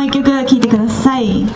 う一曲聴いてください。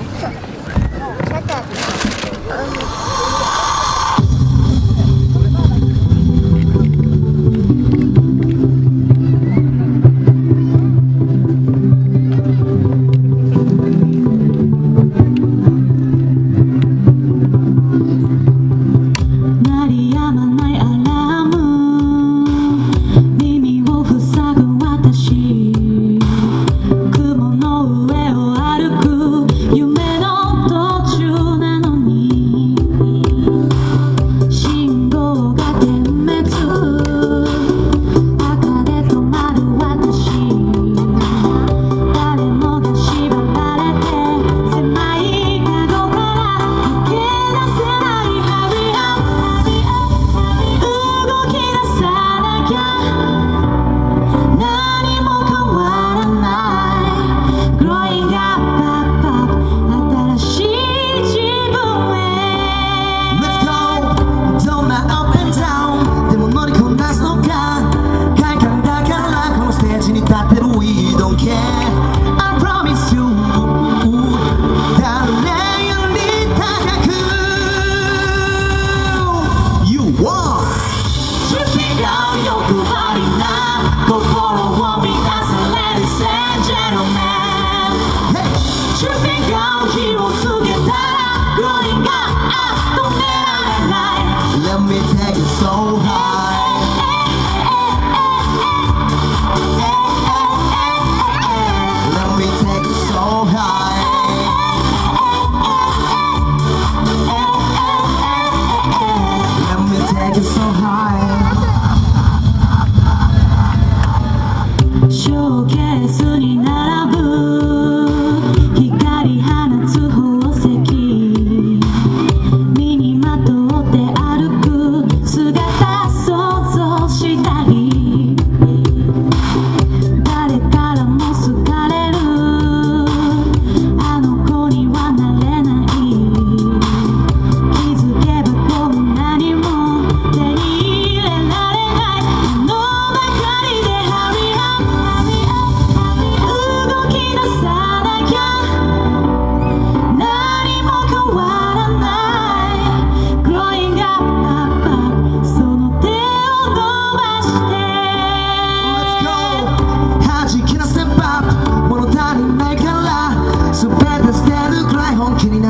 Hey! 準備が火をつけたら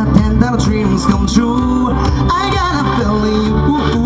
and our dreams come true. I got a feeling you.